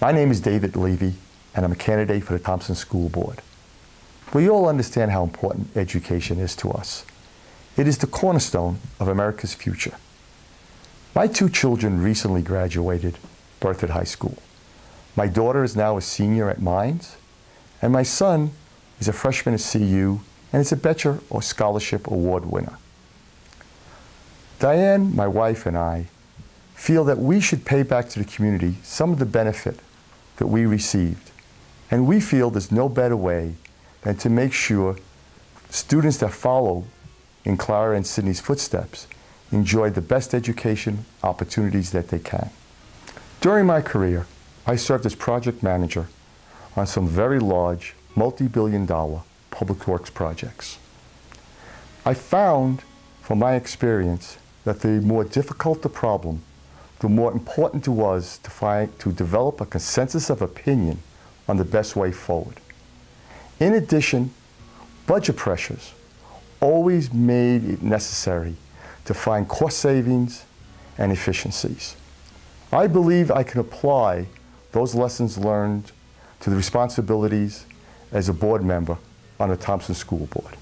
My name is David Levy, and I'm a candidate for the Thompson School Board. We all understand how important education is to us. It is the cornerstone of America's future. My two children recently graduated Berthoud High School. My daughter is now a senior at Mines, and my son is a freshman at CU and is a Boettcher or Scholarship Award winner. Diane, my wife, and I feel that we should pay back to the community some of the benefit that we received. And we feel there's no better way than to make sure students that follow in Clara and Sydney's footsteps enjoy the best education opportunities that they can. During my career, I served as project manager on some very large, multi-billion dollar public works projects. I found from my experience that the more difficult the problem, the more important it was to, find, to develop a consensus of opinion on the best way forward. In addition, budget pressures always made it necessary to find cost savings and efficiencies. I believe I can apply those lessons learned to the responsibilities as a board member on the Thompson School Board.